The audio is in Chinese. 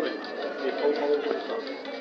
对。可以偷偷的上